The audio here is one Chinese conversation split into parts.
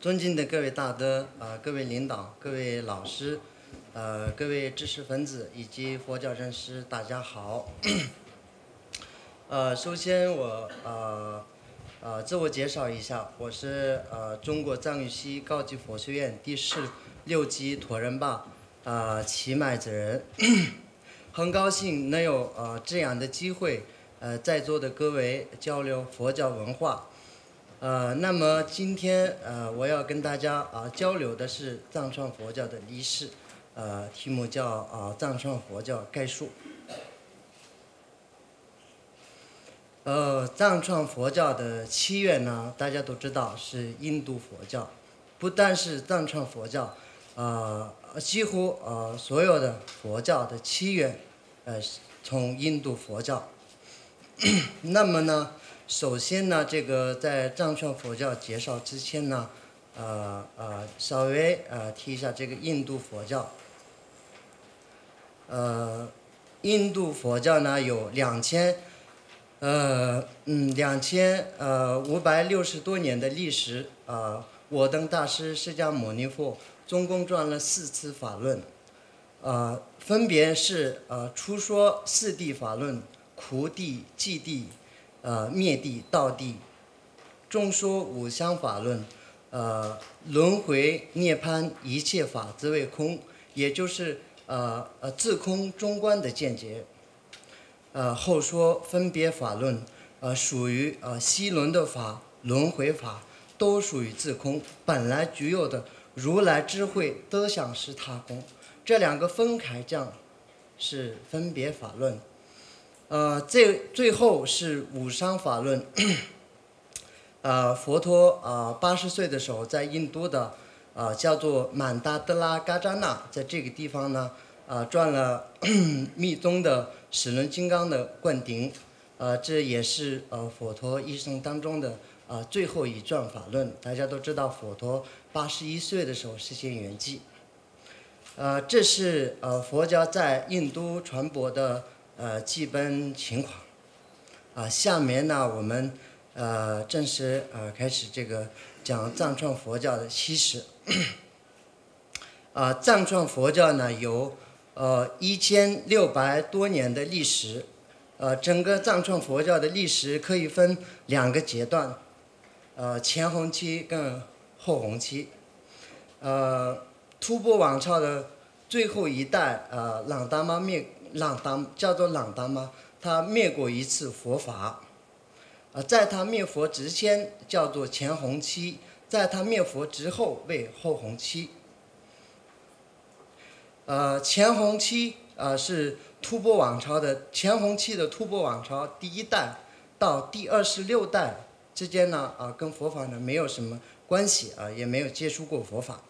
尊敬的各位大德啊、各位领导、各位老师，呃，各位知识分子以及佛教人士，大家好。呃，首先我呃呃自我介绍一下，我是呃中国藏语系高级佛学院第十六级托人巴啊齐麦子人，很高兴能有呃这样的机会，呃在座的各位交流佛教文化。呃，那么今天呃，我要跟大家啊、交流的是藏传佛教的历史，呃，题目叫啊、藏传佛教概述。呃，藏传佛教的起源呢，大家都知道是印度佛教，不但是藏传佛教，呃，几乎呃所有的佛教的起源，呃，从印度佛教。那么呢？首先呢，这个在藏传佛教介绍之前呢，呃呃，稍微呃提一下这个印度佛教。呃，印度佛教呢有两千，呃嗯两千呃五百六十多年的历史啊、我等大师释迦牟尼佛总共转了四次法论，呃，分别是呃初说四谛法论、苦地、寂谛。呃，灭地、道地，中说五相法论，呃，轮回、涅槃，一切法自为空，也就是呃呃自空中观的见解。呃，后说分别法论，呃，属于呃西轮的法、轮回法，都属于自空，本来具有的如来智慧得想是他空，这两个分开讲，是分别法论。呃，最最后是无上法论。呃，佛陀啊，八十岁的时候在印度的啊叫做满达德拉嘎扎纳，在这个地方呢啊转了 密宗的始轮金刚的灌顶，呃，这也是呃佛陀一生当中的啊最后一转法论。大家都知道，佛陀八十一岁的时候实现圆寂。呃，这是呃佛教在印度传播的。呃，基本情况，啊，下面呢，我们呃正式呃开始这个讲藏传佛教的起始。啊，藏传佛教呢有呃一千六百多年的历史，呃，整个藏传佛教的历史可以分两个阶段，呃，前弘期跟后弘期。呃，吐蕃王朝的最后一代，呃，朗达玛灭。朗达叫做朗达吗，他灭过一次佛法，呃，在他灭佛之前叫做前弘期，在他灭佛之后为后弘期。呃，前弘期呃是吐蕃王朝的前弘期的吐蕃王朝第一代到第二十六代之间呢啊跟佛法呢没有什么关系啊也没有接触过佛法，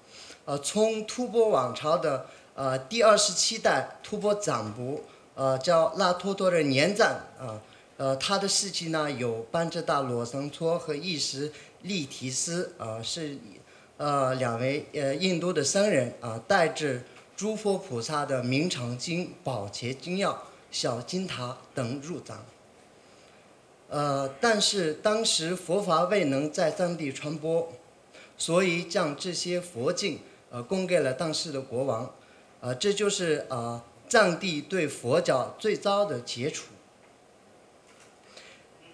呃从吐蕃王朝的。呃，第二十七代吐蕃长部，呃，叫拉托托的年赞啊，呃，他的事迹呢有班智达罗僧措和义师利提斯，啊，是呃两位呃印度的僧人啊，带着诸佛菩萨的明常经、宝洁经要、小金塔等入藏。呃，但是当时佛法未能在藏地传播，所以将这些佛经呃供给了当时的国王。啊，这就是啊，藏地对佛教最早的接触。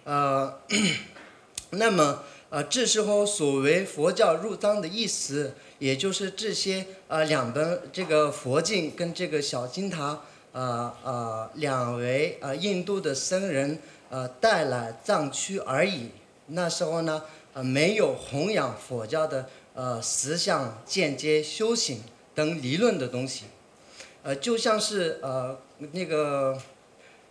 呃，那么呃，这时候所谓佛教入藏的意思，也就是这些呃两本这个佛经跟这个小金塔，呃呃两位呃印度的僧人呃带来藏区而已。那时候呢，呃没有弘扬佛教的呃思想、见解、修行等理论的东西。呃，就像是呃那个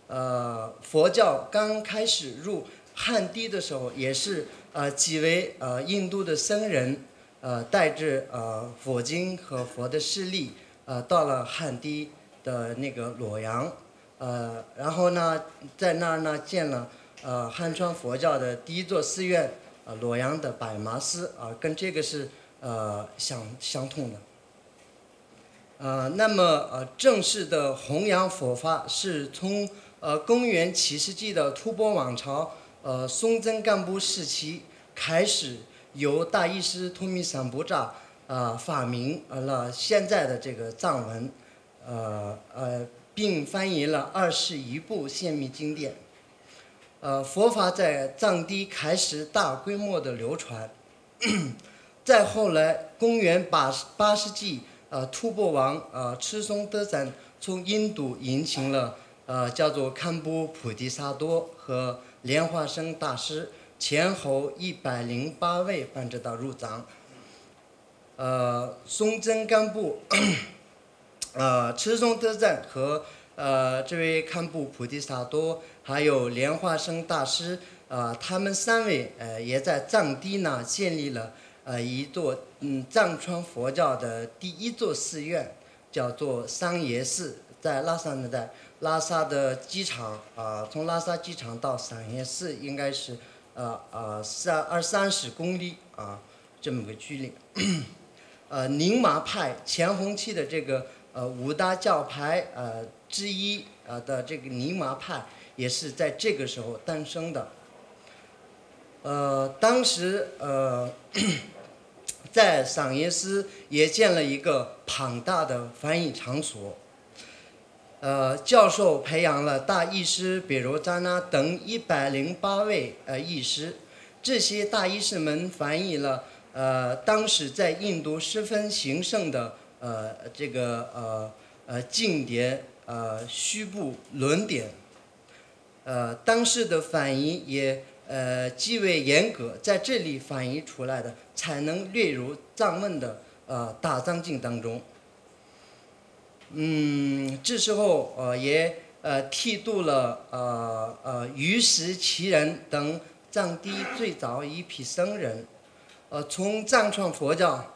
呃佛教刚开始入汉地的时候，也是呃几位呃印度的僧人呃带着呃佛经和佛的势力呃到了汉地的那个洛阳，呃然后呢在那儿呢建了呃汉传佛教的第一座寺院呃洛阳的白马寺啊，跟这个是呃相相通的。呃，那么呃，正式的弘扬佛法是从呃公元七世纪的吐蕃王朝呃松赞干布时期开始，由大医师托米桑布扎啊发明了现在的这个藏文，呃呃，并翻译了二十一部宪密经典。呃，佛法在藏地开始大规模的流传。再后来，公元八八世纪，呃，吐蕃王呃赤松德赞从印度引请了呃叫做堪布菩提萨多和莲花生大师。前后一百零八位班智达入藏。呃，松增干部，呃，赤松德赞和呃这位堪布菩提萨多，还有莲花生大师，呃，他们三位呃也在藏地呢建立了呃一座嗯藏传佛教的第一座寺院，叫做桑耶寺，在拉萨那带，拉萨的机场啊，从拉萨机场到桑耶寺应该是。呃呃，三二三十公里啊，这么个距离。呃，宁玛派前弘期的这个呃五大教派呃之一呃的这个宁玛派，也是在这个时候诞生的。呃，当时呃，在桑耶寺也建了一个庞大的翻译场所。呃，教授培养了大医师比如扎那等一百零八位呃医师，这些大医师们翻译了呃当时在印度十分兴盛的呃这个呃呃经典呃虚部论点，呃当时的翻译也呃极为严格，在这里翻译出来的才能列入藏文的呃大藏经当中。嗯，这时候呃也呃剃度了呃呃于石其人等藏地最早一批僧人，呃从藏传佛教，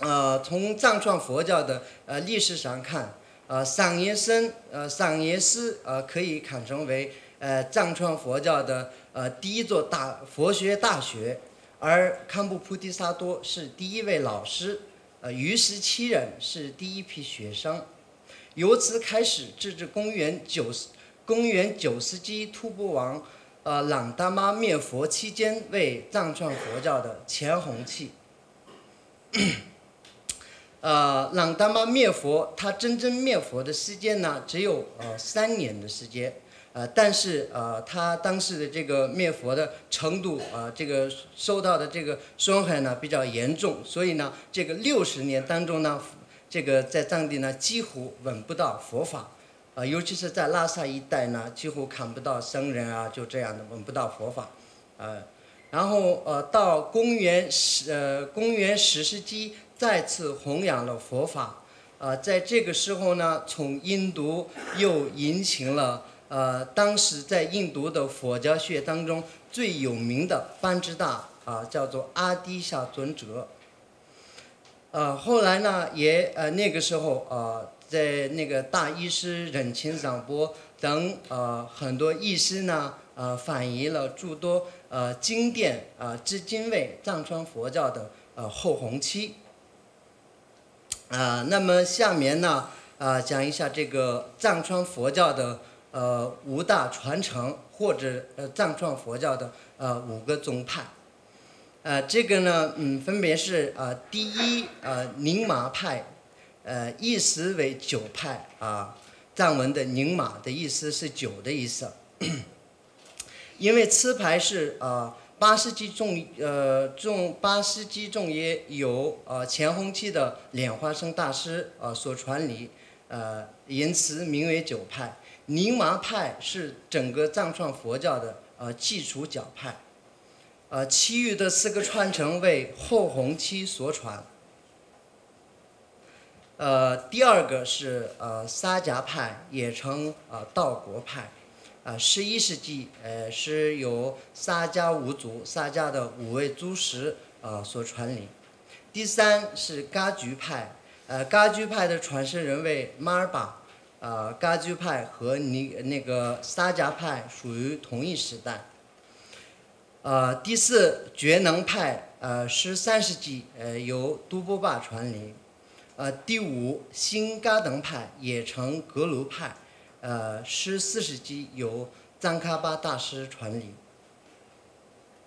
呃从藏传佛教的呃历史上看，呃桑耶僧呃桑耶寺呃可以看成为呃藏传佛教的呃第一座大佛学大学，而堪布菩提萨多是第一位老师。呃，于十七人是第一批学生，由此开始，直至公元九十公元九世纪吐蕃王呃朗达玛灭佛期间，为藏传佛教的前弘期。呃，朗达玛灭佛，他真正灭佛的时间呢，只有呃三年的时间。呃，但是呃，他当时的这个灭佛的程度啊，这个受到的这个伤害呢比较严重，所以呢，这个六十年当中呢，这个在藏地呢几乎闻不到佛法，啊，尤其是在拉萨一带呢，几乎看不到僧人啊，就这样的闻不到佛法，呃，然后呃，到公元十呃公元十世纪再次弘扬了佛法，啊，在这个时候呢，从印度又引请了。呃，当时在印度的佛教学当中最有名的班智达啊，叫做阿底夏尊者。呃，后来呢，也呃那个时候啊，在那个大医师忍钦桑波等呃很多医师呢，呃翻译了诸多呃经典啊，至今为藏传佛教的呃后弘期。啊，那么下面呢啊讲一下这个藏传佛教的。呃，五大传承或者呃藏传佛教的呃五个宗派，呃，这个呢，嗯，分别是呃第一呃宁玛派，呃意思为九派啊，藏文的宁玛的意思是九的意思，因为此派是啊八世纪中呃中八世纪中叶由呃前弘期的莲花生大师啊所传理，呃因此名为九派。宁玛派是整个藏传佛教的呃基础教派，呃，其余的四个传承为后弘期所传。呃，第二个是呃萨迦派，也称呃道国派，啊，十一世纪呃是由萨迦五祖萨迦的五位祖师啊所传领。第三是噶举派，呃，噶举派的传承人为马尔巴。呃，噶举派和你那个萨迦派属于同一时代。呃，第四觉能派，呃，十三世纪呃由都波巴传临。呃，第五新噶登派也称格鲁派，呃，十四世纪由藏卡巴大师传理。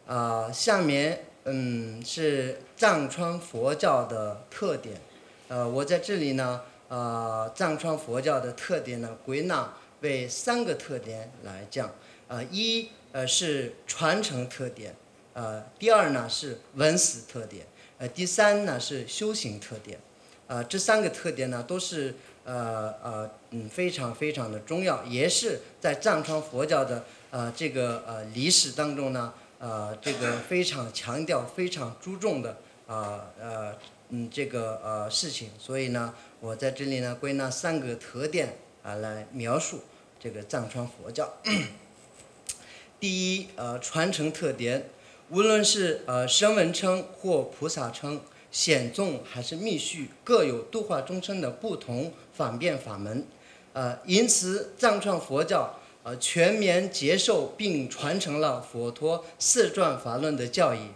啊，下面嗯，是藏传佛教的特点。呃，我在这里呢，呃，藏传佛教的特点呢，归纳为三个特点来讲。呃，一呃是传承特点，呃，第二呢是文史特点，呃，第三呢是修行特点。呃，这三个特点呢，都是呃呃嗯非常非常的重要，也是在藏传佛教的呃这个呃历史当中呢。呃，这个非常强调、非常注重的啊呃嗯这个呃事情，所以呢，我在这里呢归纳三个特点啊来描述这个藏传佛教。第一，呃，传承特点，无论是呃声闻称或菩萨称、显宗还是密续，各有度化众生的不同方便法门，呃，因此藏传佛教。呃，全面接受并传承了佛陀四转法论的教义。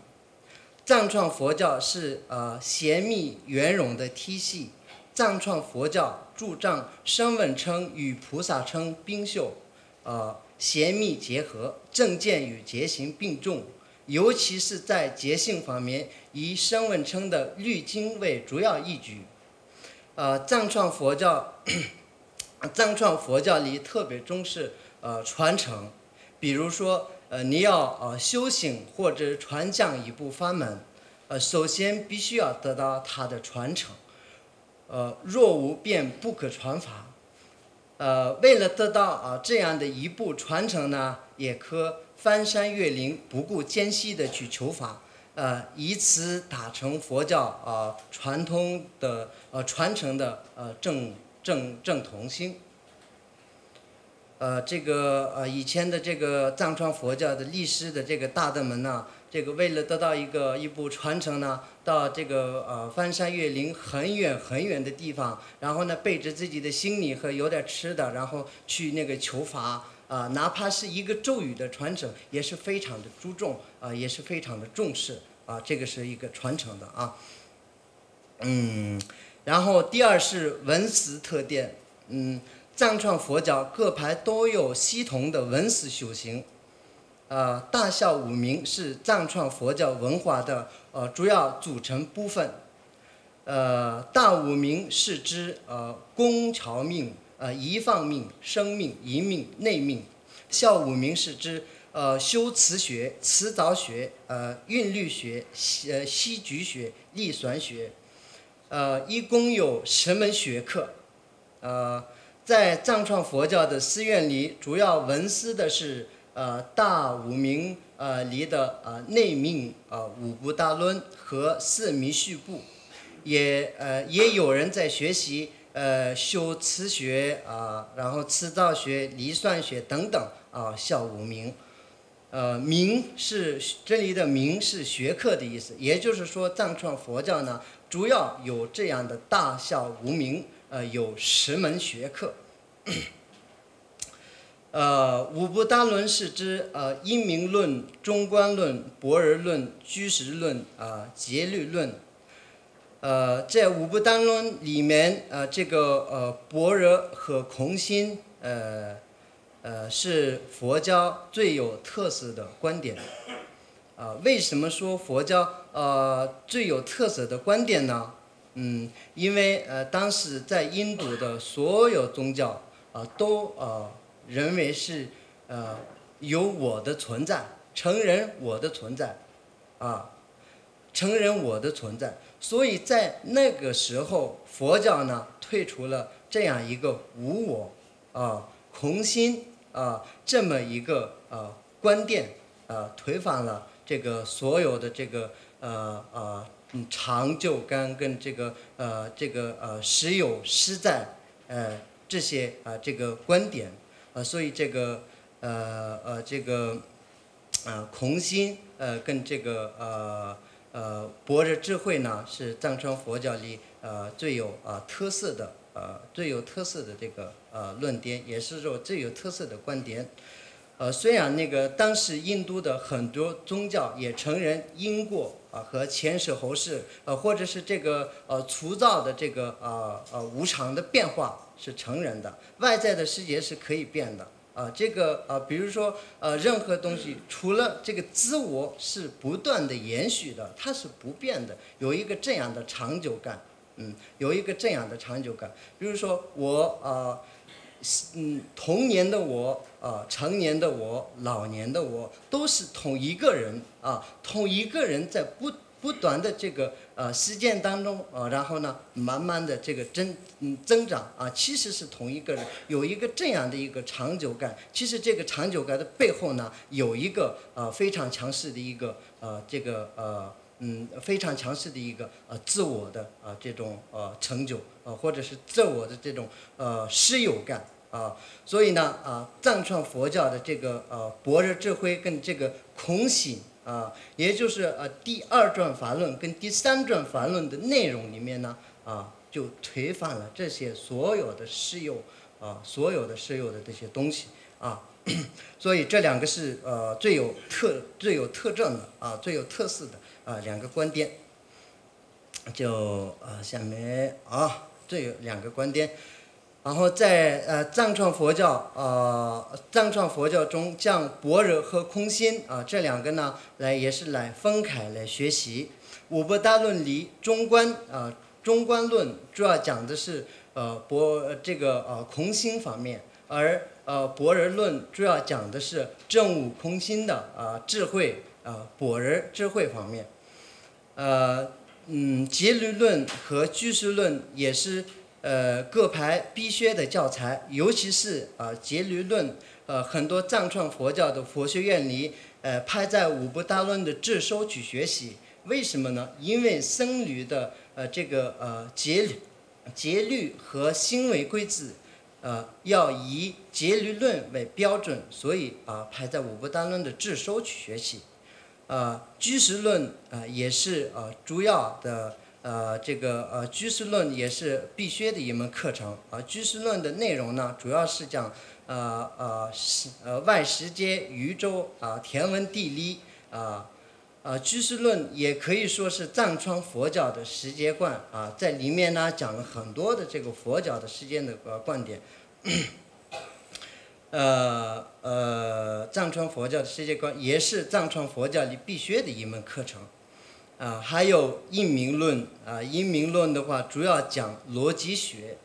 藏传佛教是呃贤密圆融的体系。藏传佛教主张声闻称与菩萨称并修，呃贤密结合，正见与结行并重，尤其是在结性方面，以声闻称的律经为主要依据。呃，藏传佛教，藏传佛教里特别重视。呃，传承，比如说，呃，你要呃修行或者传讲一部法门，呃，首先必须要得到它的传承，呃，若无便不可传法，呃，为了得到啊这样的一步传承呢，也可翻山越岭，不顾艰辛的去求法，呃，以此达成佛教啊传统的呃传承的呃正正正统性。呃，这个呃，以前的这个藏传佛教的历史的这个大德们呢，这个为了得到一个一部传承呢，到这个呃翻山越岭很远很远的地方，然后呢背着自己的行李和有点吃的，然后去那个求法啊，哪怕是一个咒语的传承，也是非常的注重啊，也是非常的重视啊，这个是一个传承的啊。嗯，然后第二是文辞特点，嗯。藏传佛教各派都有系统的文史修行，呃，大孝五明是藏传佛教文化的呃主要组成部分，呃，大五明是指呃工巧命、呃仪放命、生命、仪命、内命，孝五明是指呃修辞学、辞藻学、呃韵律学、呃戏剧学、历算学，呃，一共有十门学科，呃。在藏传佛教的寺院里，主要闻思的是呃大五明呃里的呃内命呃五部大论和四密续部，也呃也有人在学习呃修辞学啊，然后辞藻学、离算学等等啊小五明，呃明是这里的明是学科的意思，也就是说藏传佛教呢主要有这样的大小无明。呃，有十门学科。呃，五部大论是指呃因明论、中观论、般若论、居士论啊、节律论。呃，在五部大论里面，呃，这个呃般若和空心，呃呃是佛教最有特色的观点。啊，为什么说佛教呃最有特色的观点呢？嗯，因为呃，当时在印度的所有宗教啊，都呃认为是呃有我的存在，承认我的存在，啊，承认我的存在。所以在那个时候，佛教呢退出了这样一个无我啊、空心啊这么一个呃观点，啊，推翻了这个所有的这个呃呃。嗯，长久跟跟这个呃这个呃实有实在呃这些啊这个观点啊，所以这个呃呃这个呃空心呃跟这个呃呃般若智慧呢，是藏传佛教里呃最有啊特色的呃最有特色的这个呃论点，也是说最有特色的观点。呃，虽然那个当时印度的很多宗教也承认因果啊和前世后世，呃，或者是这个呃粗糙的这个呃呃无常的变化是成人的，外在的世界是可以变的啊，这个啊，比如说呃，任何东西除了这个自我是不断的延续的，它是不变的，有一个这样的长久感，嗯，有一个这样的长久感。比如说我啊，嗯，童年的我啊，成年的我，老年的我，都是同一个人啊，同一个人在不。不断的这个呃实践当中啊，然后呢，慢慢的这个增嗯增长啊，其实是同一个人有一个这样的一个长久感。其实这个长久感的背后呢，有一个呃非常强势的一个呃这个呃嗯非常强势的一个呃自我的啊这种呃成就啊，或者是自我的这种呃师友感啊。所以呢啊，藏传佛教的这个呃般若智慧跟这个空性。啊，也就是呃，第二转法论跟第三转法论的内容里面呢，啊，就推翻了这些所有的师友啊，所有的师友的这些东西啊，所以这两个是呃最有特最有特征的啊，最有特色的啊两个观点，就呃下面啊，这有两个观点。然后在呃藏传佛教呃藏传佛教中，将般若和空心啊这两个呢来也是来分开来学习。五部大论里中观啊中观论主要讲的是呃般这个呃空心方面，而呃般若论主要讲的是正悟空心的啊智慧啊般若智慧方面。呃嗯结律论和居士论也是。呃，各派必学的教材，尤其是啊结律论，呃，很多藏传佛教的佛学院里，呃，派在五部大论的自收去学习。为什么呢？因为僧侣的呃这个呃结律、结律和行为规则，呃，要以结律论为标准，所以啊，派在五部大论的自收去学习。呃，居士论啊也是呃主要的。呃，这个呃，居士论也是必学的一门课程啊。居士论的内容呢，主要是讲呃呃世呃外世界、宇宙啊、天文地理啊。呃，居士论也可以说是藏传佛教的世界观啊，在里面呢讲了很多的这个佛教的世界的呃观点。呃呃，藏传佛教的世界观也是藏传佛教里必学的一门课程。啊，还有因明论啊，因明论的话主要讲逻辑学，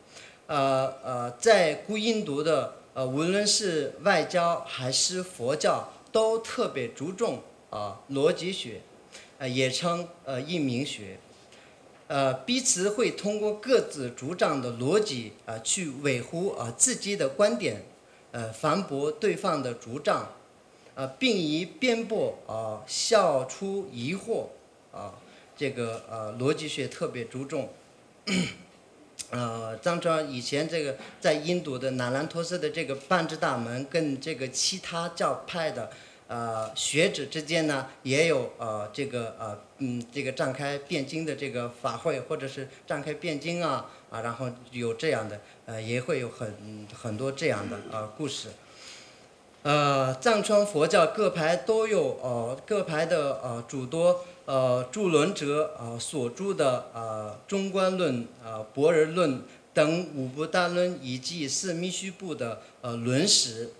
呃呃，在古印度的呃，无论是外教还是佛教，都特别注重啊逻辑学，呃，也称呃因明学，呃，彼此会通过各自主张的逻辑啊，去维护啊自己的观点，呃，反驳对方的主张，啊，并以辩驳啊消除疑惑。啊，这个呃逻辑学特别注重，呃，藏传以前这个在印度的那兰陀寺的这个半智大门跟这个其他教派的呃学者之间呢，也有呃这个呃嗯这个展开辩经的这个法会，或者是展开辩经啊啊，然后有这样的呃也会有很很多这样的呃故事。呃，藏传佛教各派都有呃各派的呃诸多呃著论者啊所著的啊中观论啊般若论等五部大论以及四密须部的呃论史，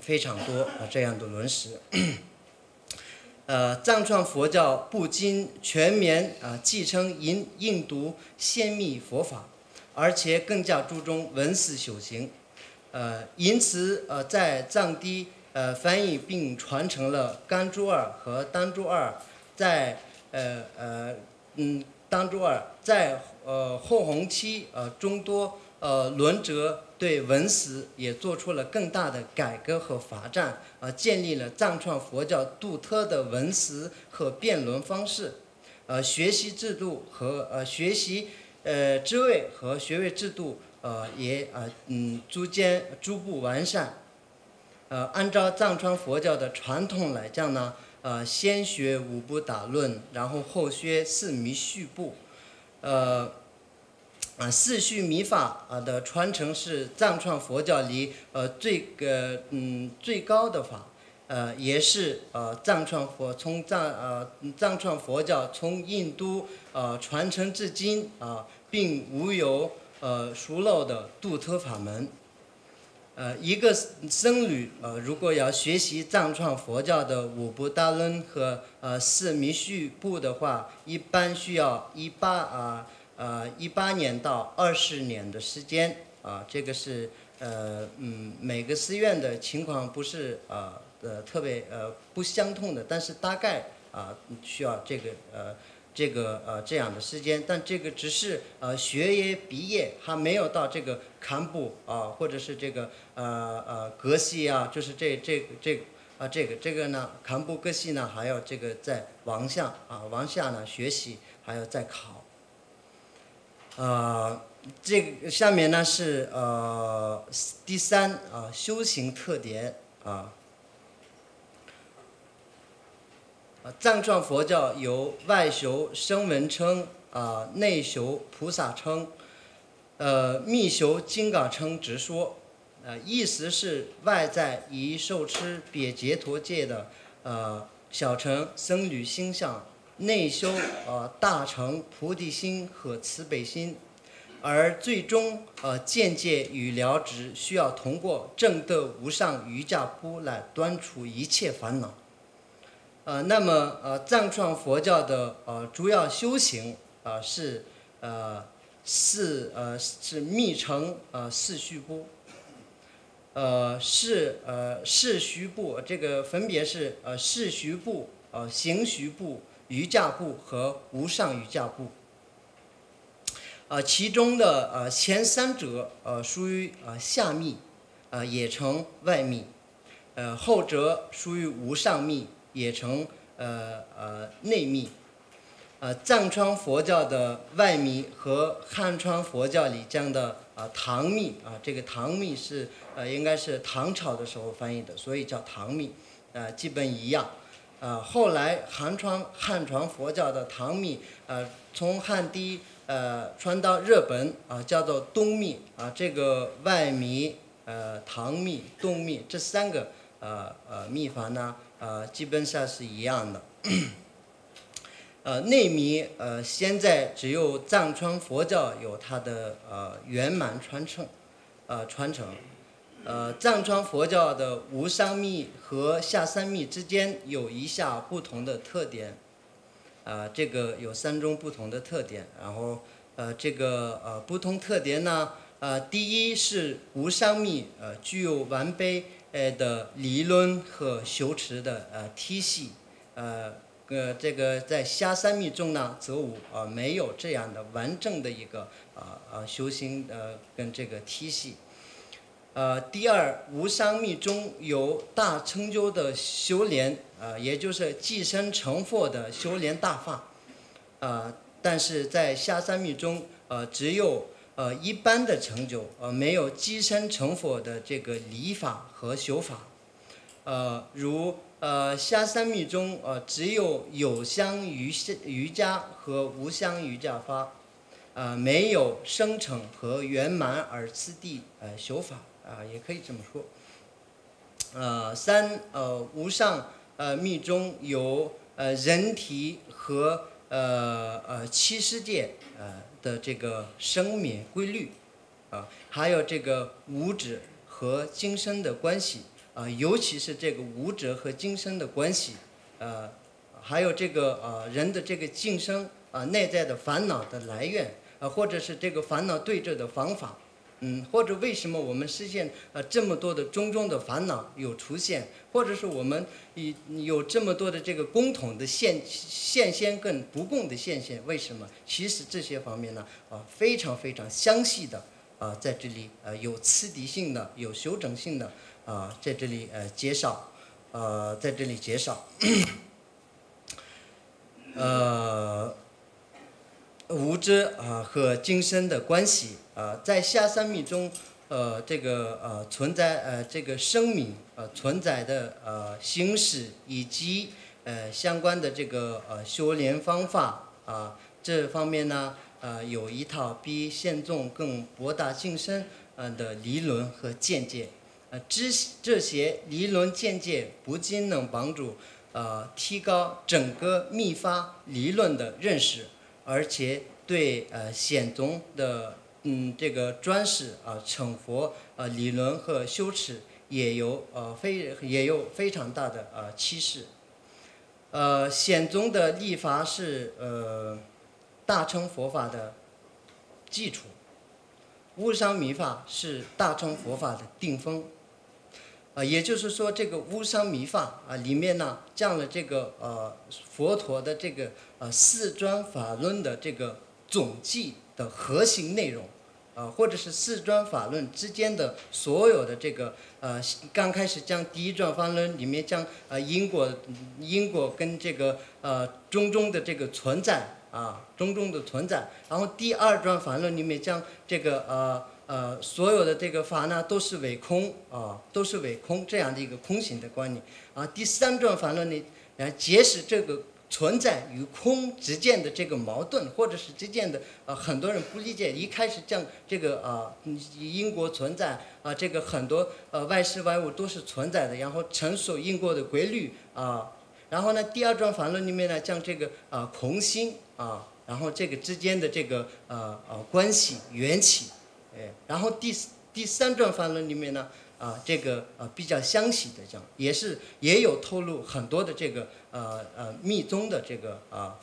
非常多啊这样的论史。呃，藏传佛教不仅全面啊继承印印度先密佛法，而且更加注重文思修行。呃，因此，呃，在藏地，呃，翻译并传承了甘珠尔和丹珠尔，在呃呃嗯，丹珠尔在呃后弘期，呃众多呃论者对文思也做出了更大的改革和发展，呃，建立了藏传佛教独特的文思和辩论方式，呃，学习制度和呃学习呃职位和学位制度。呃，也呃嗯，逐渐逐步完善。呃，按照藏传佛教的传统来讲呢，呃，先学五部大论，然后后学四密续部。呃，啊，四序密法啊的传承是藏传佛教里呃最个嗯最高的法，呃，也是呃藏传佛从藏呃藏传佛教从印度呃传承至今啊，并无有。呃，熟漏的独特法门，呃，一个僧侣呃，如果要学习藏传佛教的五部大论和呃四密续部的话，一般需要一八啊呃一八年到二十年的时间啊，这个是呃嗯每个寺院的情况不是啊呃特别呃不相同的，但是大概啊需要这个呃。这个呃这样的时间，但这个只是呃学业毕业还没有到这个堪布啊，或者是这个呃呃格西啊，就是这这这啊这个这个呢堪布格西呢还要这个再往下啊往下呢学习还要再考。呃，这下面呢是呃第三啊修行特点啊。呃藏传佛教有外修声闻称啊，内修菩萨称，呃，密修金刚称直说，呃，意思是外在以受持别解脱戒的呃小乘僧侣心相，内修呃大乘菩提心和慈悲心，而最终呃见解与了知需要通过正德无上瑜伽部来断除一切烦恼。呃，那么呃，藏传佛教的呃主要修行啊是呃四呃是密乘呃四虚部，呃是呃是虚部，这个分别是呃是虚部、呃行虚部、瑜伽部和无上瑜伽部。呃，其中的呃前三者呃属于呃下密，呃也称外密，呃后者属于无上密。也称呃呃内密，呃藏传佛教的外密和汉传佛教里讲的啊唐密啊，这个唐密是呃应该是唐朝的时候翻译的，所以叫唐密，呃基本一样，啊后来汉传汉传佛教的唐密呃从汉地呃传到日本啊叫做东密啊这个外密呃唐密东密这三个呃呃密法呢。呃，基本上是一样的。呃，内密呃，现在只有藏传佛教有它的呃圆满传承，呃传承。呃，藏传佛教的无上密和下三密之间有以下不同的特点。啊，这个有三种不同的特点。然后呃，这个呃不同特点呢，呃，第一是无上密呃具有完备。呃的理论和修持的呃体系，呃呃这个在下三密中呢，则无啊没有这样的完整的一个啊啊修行呃跟这个体系。呃，第二无上密中有大成就的修炼，呃也就是寄生成佛的修炼大法，啊但是在下三密中呃只有。呃，一般的成就，呃，没有积身成佛的这个礼法和修法，呃，如呃下三密中，呃，只有有相瑜瑜伽和无相瑜伽法，呃，没有生成和圆满而次第呃修法，啊，也可以这么说。呃，三呃无上呃密中有呃人体和呃呃七世界呃。的这个生灭规律，啊，还有这个物质和精神的关系，啊，尤其是这个物质和精神的关系，呃，还有这个呃人的这个晋升啊内在的烦恼的来源，啊，或者是这个烦恼对治的方法。嗯，或者为什么我们实现呃这么多的种种的烦恼有出现，或者是我们有有这么多的这个共同的现现现跟不共的现现，为什么？其实这些方面呢，啊，非常非常详细的啊，在这里呃有次第性的，有修正性的啊，在这里呃介绍，呃，在这里介绍，呃。无知啊和精神的关系呃，在下三密中，呃，这个呃存在呃这个生命呃存在的呃形式以及呃相关的这个呃修炼方法啊，这方面呢呃有一套比现宗更博大精深呃的理论和见解，呃这这些理论见解不仅能帮助呃提高整个密法理论的认识。而且对呃显宗的嗯这个专事啊成佛啊理论和修持也有呃非也有非常大的呃趋势。呃，显宗的立法是呃大乘佛法的基础，无上密法是大乘佛法的定风。啊，也就是说，这个无上密法啊里面呢，讲了这个呃佛陀的这个呃四专法论的这个总计的核心内容。啊，或者是四转法论之间的所有的这个呃，刚开始讲第一转法论里面讲呃因果因果跟这个呃种种的这个存在啊种种的存在，然后第二转法论里面讲这个呃呃所有的这个法呢都是为空啊都是为空这样的一个空性的观念啊，第三转法论呢来解释这个。存在与空之间的这个矛盾，或者是之间的呃，很多人不理解。一开始讲这个啊，因果存在啊，这个很多呃外事外物都是存在的，然后陈述因果的规律啊。然后呢，第二段反论里面呢讲这个啊空心啊，然后这个之间的这个呃呃关系缘起，哎，然后第第三段反论里面呢。啊，这个呃比较详细的讲，也是也有透露很多的这个呃呃密宗的这个啊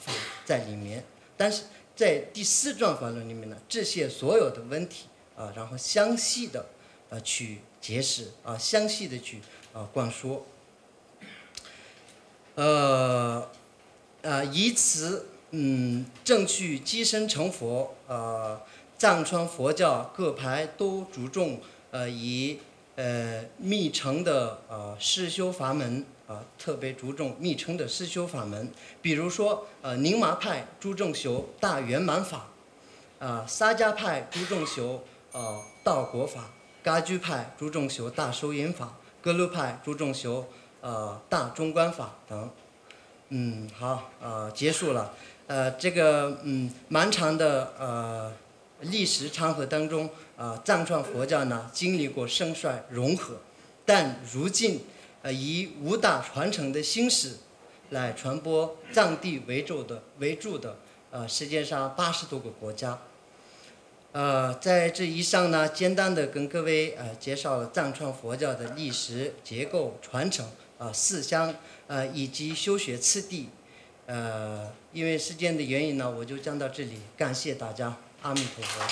在里面，但是在第四转法论里面呢，这些所有的问题啊，然后详细的呃去解释啊，详细的去啊灌输，呃呃以此嗯正去机身成佛啊，藏传佛教各派都注重呃以。呃，密乘的呃施修法门啊，特别注重密乘的施修法门。比如说，呃，宁玛派注重修大圆满法，啊，萨迦派注重修呃道果法，噶举派注重修大受印法，格鲁派注重修呃大中观法等。嗯，好，呃，结束了。呃，这个嗯，漫长的呃。历史长河当中，啊，藏传佛教呢经历过盛衰融合，但如今，呃，以五大传承的形式来传播藏地为主的为主的，呃，世界上八十多个国家。呃，在这以上呢，简单的跟各位呃介绍了藏传佛教的历史结构、传承、啊思想、呃以及修学次第。呃，因为时间的原因呢，我就讲到这里，感谢大家。阿弥陀佛。